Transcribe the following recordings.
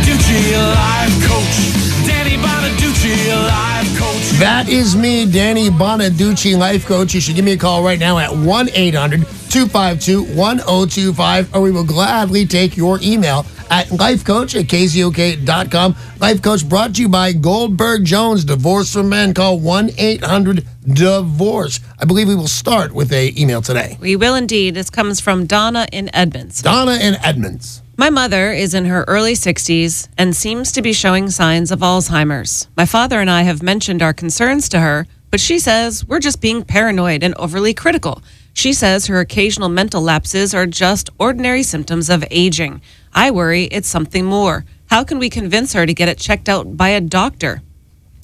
Bonaduce, life coach. Danny Bonaduce, life coach. That is me, Danny Bonaduce, life coach. You should give me a call right now at 1 800 252 1025, or we will gladly take your email at lifecoach at kzok.com. Life Coach brought to you by Goldberg Jones, Divorce for Men. Call 1 800 Divorce. I believe we will start with a email today. We will indeed. This comes from Donna in Edmonds. Donna in Edmonds. My mother is in her early 60s and seems to be showing signs of Alzheimer's. My father and I have mentioned our concerns to her, but she says we're just being paranoid and overly critical. She says her occasional mental lapses are just ordinary symptoms of aging. I worry it's something more. How can we convince her to get it checked out by a doctor?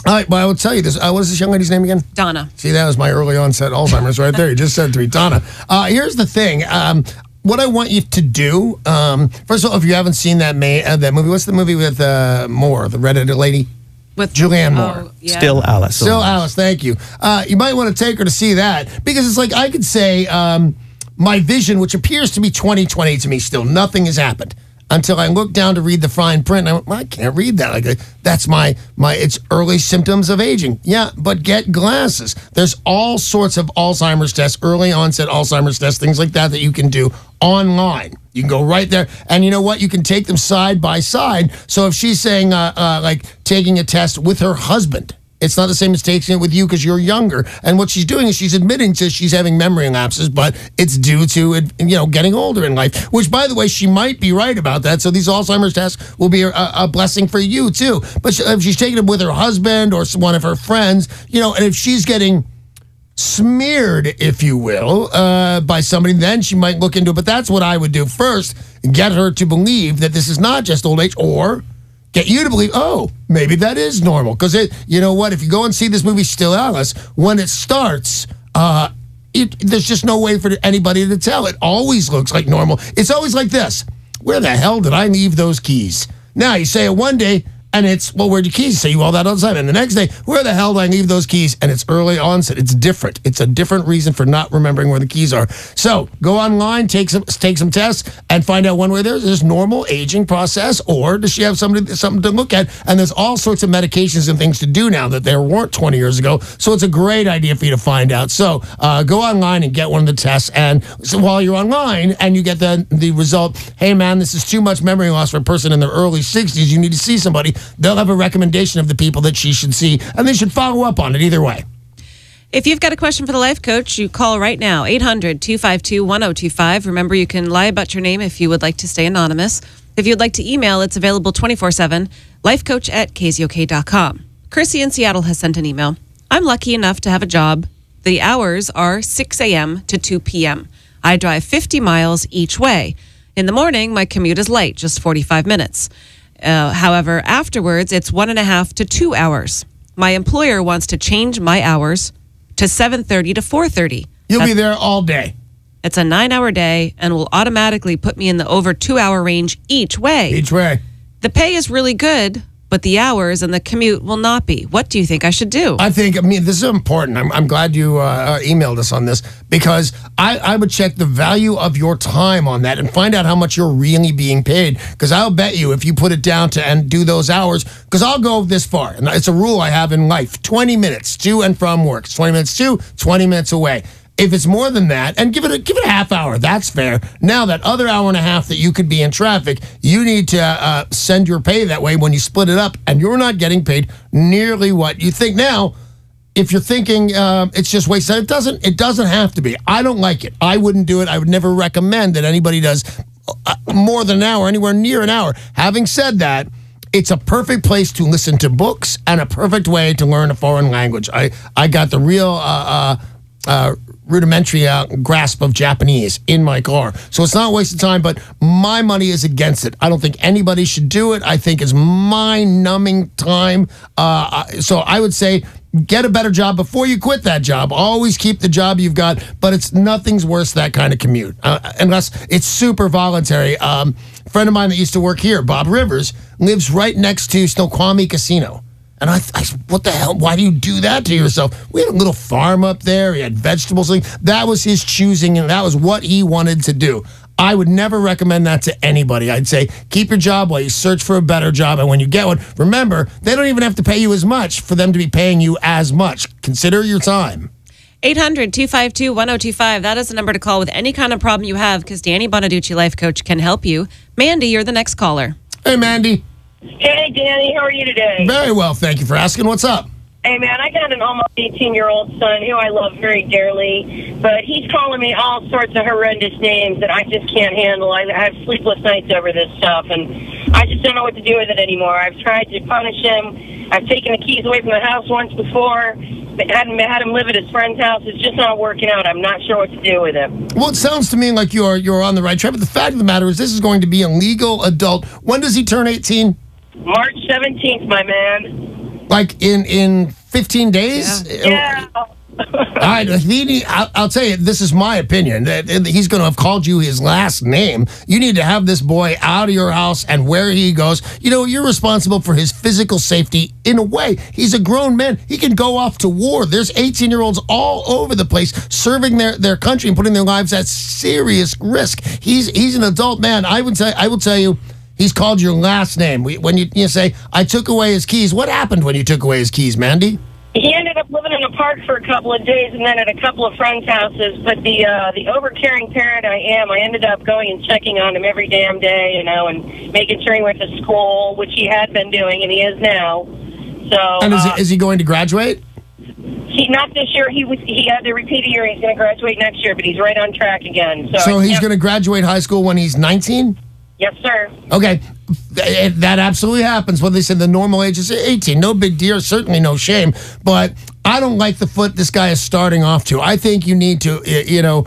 All right, well, I will tell you this. Uh, what is this young lady's name again? Donna. See, that was my early onset Alzheimer's right there. You just said to me, Donna. Uh, here's the thing. Um, what I want you to do, um, first of all, if you haven't seen that May, uh, that movie, what's the movie with uh, Moore, the redheaded lady? With Julianne Moore. Oh, yeah. Still Alice. Still Alice, thank you. Uh, you might want to take her to see that because it's like I could say um, my vision, which appears to be 2020 to me still, nothing has happened until I look down to read the fine print. And I went, well, I can't read that. Like that's my my. It's early symptoms of aging. Yeah, but get glasses. There's all sorts of Alzheimer's tests, early onset Alzheimer's tests, things like that that you can do online. You can go right there, and you know what? You can take them side by side. So if she's saying uh, uh, like taking a test with her husband. It's not the same as taking it with you because you're younger. And what she's doing is she's admitting to she's having memory lapses, but it's due to you know getting older in life. Which, by the way, she might be right about that. So these Alzheimer's tests will be a, a blessing for you too. But if she's taking them with her husband or one of her friends, you know, and if she's getting smeared, if you will, uh, by somebody, then she might look into it. But that's what I would do first: get her to believe that this is not just old age, or get you to believe, oh, maybe that is normal. Because it, you know what? If you go and see this movie, Still Alice, when it starts, uh, it, there's just no way for anybody to tell. It always looks like normal. It's always like this. Where the hell did I leave those keys? Now you say it one day, and it's well, where'd your keys? Say you all that all the time, and the next day, where the hell did I leave those keys? And it's early onset. It's different. It's a different reason for not remembering where the keys are. So go online, take some take some tests, and find out one way there's this normal aging process, or does she have somebody something to look at? And there's all sorts of medications and things to do now that there weren't 20 years ago. So it's a great idea for you to find out. So uh, go online and get one of the tests, and so while you're online and you get the the result, hey man, this is too much memory loss for a person in their early 60s. You need to see somebody. They'll have a recommendation of the people that she should see, and they should follow up on it either way. If you've got a question for the life coach, you call right now 800 252 1025. Remember, you can lie about your name if you would like to stay anonymous. If you'd like to email, it's available 24 7, lifecoach at kzok.com. Chrissy in Seattle has sent an email. I'm lucky enough to have a job. The hours are 6 a.m. to 2 p.m. I drive 50 miles each way. In the morning, my commute is light, just 45 minutes. Uh, however, afterwards, it's one and a half to two hours. My employer wants to change my hours to 7:30 to 4:30. You'll be there all day. It's a 9-hour day and will automatically put me in the over 2-hour range each way. Each way. The pay is really good, but the hours and the commute will not be. What do you think I should do? I think, I mean, this is important. I'm, I'm glad you uh, emailed us on this because I, I would check the value of your time on that and find out how much you're really being paid. Because I'll bet you if you put it down to and do those hours, because I'll go this far, and it's a rule I have in life 20 minutes to and from work. 20 minutes to, 20 minutes away. If it's more than that, and give it a give it a half hour, that's fair. Now that other hour and a half that you could be in traffic, you need to uh, send your pay that way when you split it up, and you're not getting paid nearly what you think. Now, if you're thinking uh, it's just wasted, it doesn't. It doesn't have to be. I don't like it. I wouldn't do it. I would never recommend that anybody does uh, more than an hour, anywhere near an hour. Having said that. It's a perfect place to listen to books and a perfect way to learn a foreign language. I, I got the real uh, uh, uh, rudimentary uh, grasp of Japanese in my car. So it's not a waste of time, but my money is against it. I don't think anybody should do it. I think it's mind numbing time. Uh, so I would say get a better job before you quit that job. Always keep the job you've got, but it's nothing's worse that kind of commute uh, unless it's super voluntary. Um, friend of mine that used to work here, Bob Rivers, lives right next to Snoqualmie Casino. And I, I, what the hell? Why do you do that to yourself? We had a little farm up there. He had vegetables. That was his choosing, and that was what he wanted to do. I would never recommend that to anybody. I'd say keep your job while you search for a better job. And when you get one, remember, they don't even have to pay you as much for them to be paying you as much. Consider your time. 800 252 1025. That is the number to call with any kind of problem you have because Danny Bonaduce, life coach, can help you. Mandy, you're the next caller. Hey, Mandy. Hey, Danny, how are you today? Very well. Thank you for asking. What's up? Hey, man, I got an almost 18 year old son who I love very dearly, but he's calling me all sorts of horrendous names that I just can't handle. I have sleepless nights over this stuff, and I just don't know what to do with it anymore. I've tried to punish him. I've taken the keys away from the house once before. But had him, had him live at his friend's house. It's just not working out. I'm not sure what to do with him. Well, it sounds to me like you're you're on the right track. But the fact of the matter is, this is going to be a legal adult. When does he turn 18? March 17th, my man. Like in in 15 days? Yeah. All right, he need- I'll, I'll tell you, this is my opinion. That that he's going to have called you his last name. You need to have this boy out of your house and where he goes. You know, you're responsible for his physical safety in a way. He's a grown man. He can go off to war. There's 18 year olds all over the place serving their, their country and putting their lives at serious risk. He's he's an adult man. I would say I will tell you. He's called your last name. When you, you say, I took away his keys, what happened when you took away his keys, Mandy? He ended up living in a park for a couple of days and then at a couple of friends' houses. But the uh, the overcaring parent I am, I ended up going and checking on him every damn day, you know, and making sure he went to school, which he had been doing and he is now. So And is, uh, he, is he going to graduate? he not this year. He was he had to repeat a year. He's going to graduate next year, but he's right on track again. So, So he's going to graduate high school when he's 19? Yes, sir. Okay. That absolutely happens. When they said the normal age is 18, no big deal, certainly no shame. But I don't like the foot this guy is starting off to. I think you need to, you know,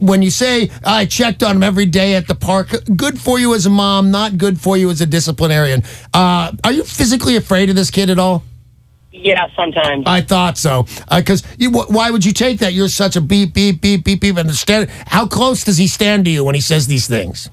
when you say, I checked on him every day at the park, good for you as a mom, not good for you as a disciplinarian. Uh, are you physically afraid of this kid at all? Yeah, sometimes. I thought so. Because you, wh- why would you take that? You're such a beep, beep, beep, beep, beep. And stand, how close does he stand to you when he says these things?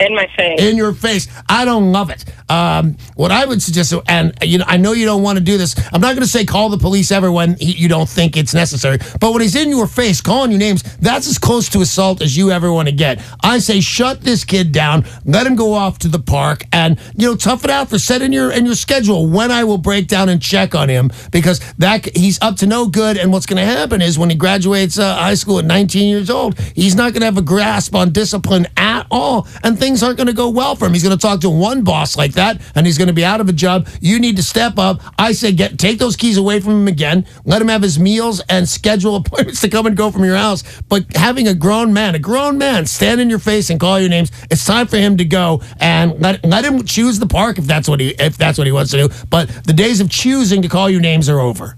In my face. in your face. I don't love it. Um, what I would suggest, and you know, I know you don't want to do this. I'm not going to say call the police ever when he, you don't think it's necessary. But when he's in your face, calling you names, that's as close to assault as you ever want to get. I say shut this kid down. Let him go off to the park, and you know, tough it out for set in your in your schedule when I will break down and check on him because that he's up to no good. And what's going to happen is when he graduates uh, high school at 19 years old, he's not going to have a grasp on discipline at all, and aren't going to go well for him. He's going to talk to one boss like that, and he's going to be out of a job. You need to step up. I say get take those keys away from him again. Let him have his meals and schedule appointments to come and go from your house. But having a grown man, a grown man, stand in your face and call your names. It's time for him to go and let let him choose the park if that's what he if that's what he wants to do. But the days of choosing to call you names are over.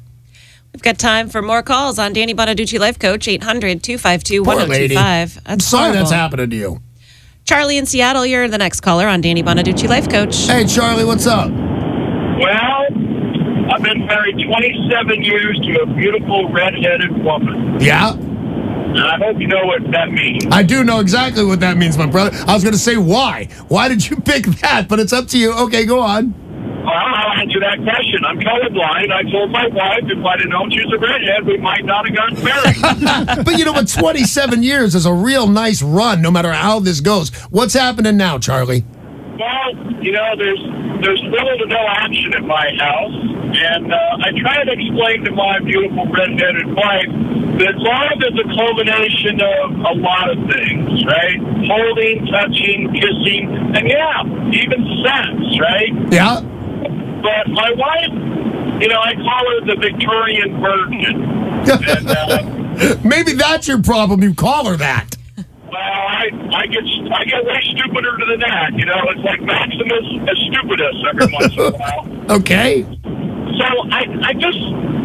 We've got time for more calls on Danny Bonaduce Life Coach, 800 252 Poor 1025. I'm sorry that's happening to you. Charlie in Seattle, you're the next caller on Danny Bonaduce Life Coach. Hey Charlie, what's up? Well, I've been married 27 years to a beautiful red-headed woman. Yeah. And I hope you know what that means. I do know exactly what that means, my brother. I was going to say why. Why did you pick that? But it's up to you. Okay, go on. Well, I'll answer that question. I'm colorblind. I told my wife if I'd have known she was a redhead, we might not have gotten married. but you know what? 27 years is a real nice run, no matter how this goes. What's happening now, Charlie? well, you know, there's there's little to no action at my house, and uh, I try to explain to my beautiful red-headed wife that love is a culmination of a lot of things, right? Holding, touching, kissing, and yeah, even sex, right? Yeah. But my wife, you know, I call her the Victorian Virgin. And, uh, Maybe that's your problem. You call her that. well, I, I get I get way stupider than that. You know, it's like Maximus as stupidus every once in a while. Okay. So I, I just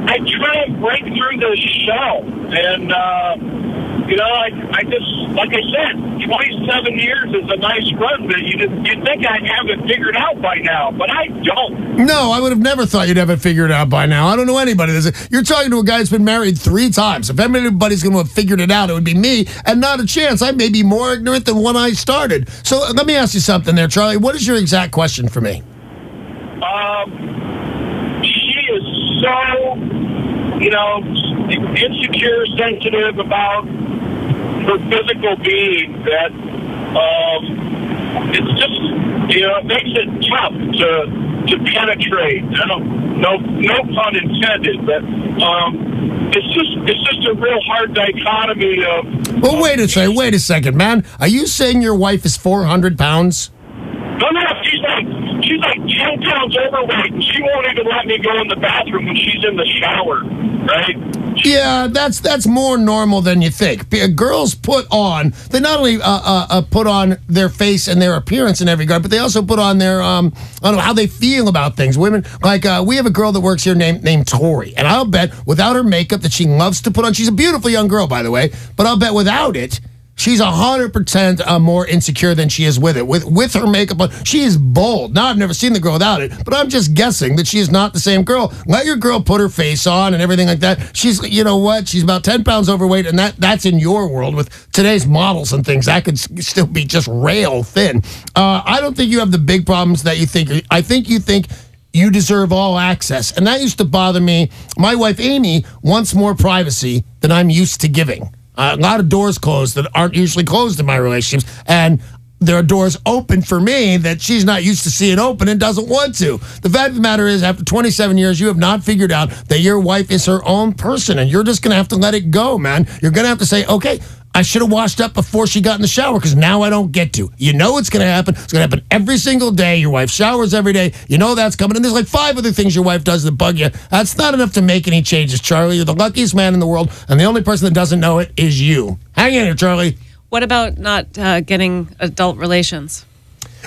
I try and break through the shell, and uh, you know, I, I just like I said, 27 years is a nice run, but you just, you think I'd have it figured out by now, but I don't. No, I would have never thought you'd have it figured out by now. I don't know anybody. that's- You're talking to a guy that's been married three times. If anybody's going to have figured it out, it would be me, and not a chance. I may be more ignorant than when I started. So uh, let me ask you something there, Charlie. What is your exact question for me? Um, she is so, you know, insecure, sensitive about her physical being that um, it's just you know it makes it tough to to penetrate. I don't, no no pun intended, but um, it's just it's just a real hard dichotomy of. Well, wait a second. Wait a second, man. Are you saying your wife is 400 pounds? No, no, she's like she's like ten pounds overweight, and she won't even let me go in the bathroom when she's in the shower. Right? Yeah, that's that's more normal than you think. Girls put on they not only uh, uh, uh, put on their face and their appearance in every regard, but they also put on their um I don't know how they feel about things. Women like uh, we have a girl that works here named named Tori, and I'll bet without her makeup that she loves to put on. She's a beautiful young girl, by the way, but I'll bet without it. She's hundred percent uh, more insecure than she is with it. With with her makeup on, she is bold. Now I've never seen the girl without it, but I'm just guessing that she is not the same girl. Let your girl put her face on and everything like that. She's, you know what? She's about ten pounds overweight, and that that's in your world with today's models and things. That could still be just rail thin. Uh, I don't think you have the big problems that you think. I think you think you deserve all access. And that used to bother me. My wife, Amy, wants more privacy than I'm used to giving. Uh, a lot of doors closed that aren't usually closed in my relationships. And there are doors open for me that she's not used to seeing open and doesn't want to. The fact of the matter is, after 27 years, you have not figured out that your wife is her own person, and you're just going to have to let it go, man. You're going to have to say, okay, I should have washed up before she got in the shower because now I don't get to. You know it's going to happen. It's going to happen every single day. Your wife showers every day. You know that's coming. And there's like five other things your wife does that bug you. That's not enough to make any changes, Charlie. You're the luckiest man in the world, and the only person that doesn't know it is you. Hang in here, Charlie. What about not uh, getting adult relations?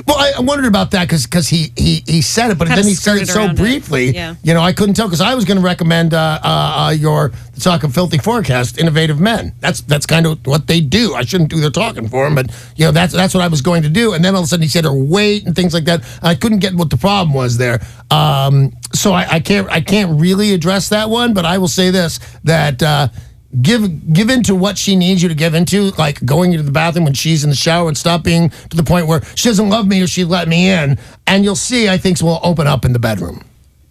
Well, I I wondered about that because because he, he he said it, but Kinda then he said it skirted so around it. briefly. Yeah. You know, I couldn't tell because I was going to recommend uh, uh, uh, your Talk of Filthy Forecast, Innovative Men. That's that's kind of what they do. I shouldn't do their talking for them, but you know that's that's what I was going to do. And then all of a sudden he said her wait," and things like that. I couldn't get what the problem was there. Um, so I, I can't I can't really address that one. But I will say this that. Uh, give give into what she needs you to give into, like going into the bathroom when she's in the shower and stop being to the point where she doesn't love me or she let me in. And you'll see, I think, will open up in the bedroom.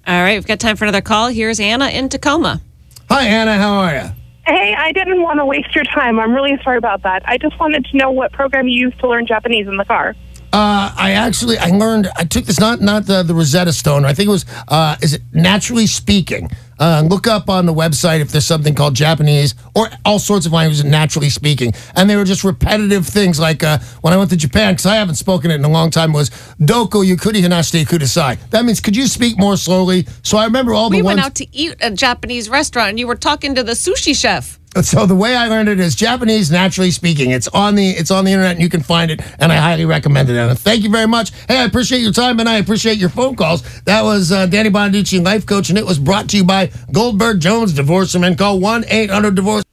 All right, we've got time for another call. Here's Anna in Tacoma. Hi, Anna. How are you? Hey, I didn't want to waste your time. I'm really sorry about that. I just wanted to know what program you used to learn Japanese in the car. Uh, I actually I learned I took this not not the, the Rosetta Stone. I think it was uh, is it naturally speaking. Uh, look up on the website if there's something called Japanese or all sorts of languages naturally speaking, and they were just repetitive things like uh, when I went to Japan because I haven't spoken it in a long time was doko yukuri hanashite kudasai. That means could you speak more slowly? So I remember all the We ones. went out to eat at a Japanese restaurant, and you were talking to the sushi chef. So the way I learned it is Japanese naturally speaking. It's on the it's on the internet and you can find it and I highly recommend it. And thank you very much. Hey, I appreciate your time and I appreciate your phone calls. That was uh, Danny Bonaduce, life coach, and it was brought to you by Goldberg Jones Divorce and Call one eight hundred divorce.